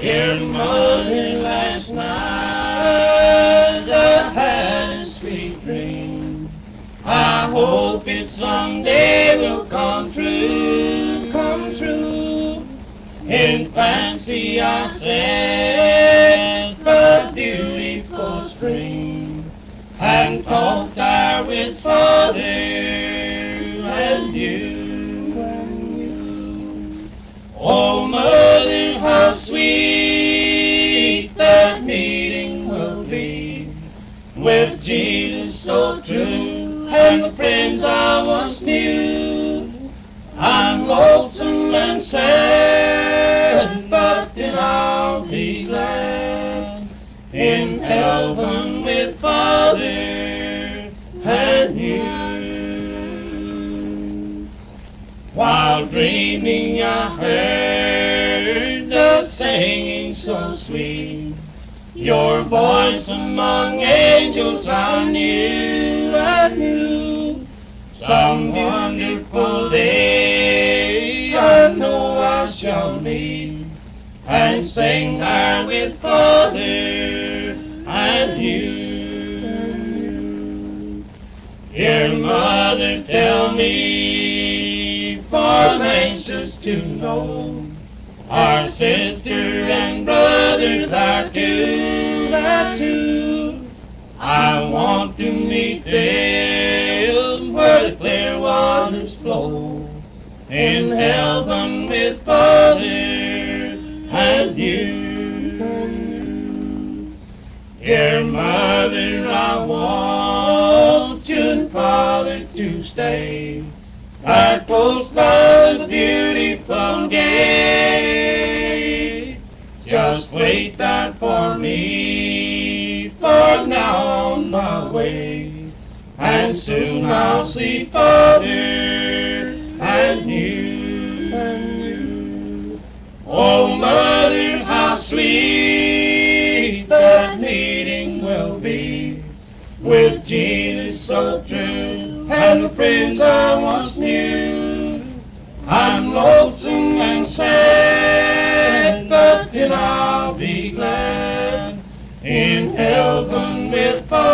Dear mother, last night I had a sweet dream. I hope it someday will come true, come true. In fancy I said the beautiful stream and talked there with father and you. Oh mother, how sweet with Jesus so true and the friends I once knew. I'm lonesome and sad, but then I'll be glad in heaven with Father and you. While dreaming, I heard the singing so sweet. Your voice among angels I knew, I knew. Some wonderful day I know I shall meet and sing there with Father and you. Dear mother, tell me, for I'm anxious to know our sister and brothers there too, there too. I want to meet them where the clear waters flow in heaven with Father and you. Dear mother, I want you and Father to stay there close by the beautiful gate. Just wait there for me, for now on my way, and soon I'll see Father and you, and you. Oh, mother, how sweet that meeting will be with Jesus so true and the friends I once knew. I'm lonesome and sad, then I'll be glad in heaven with.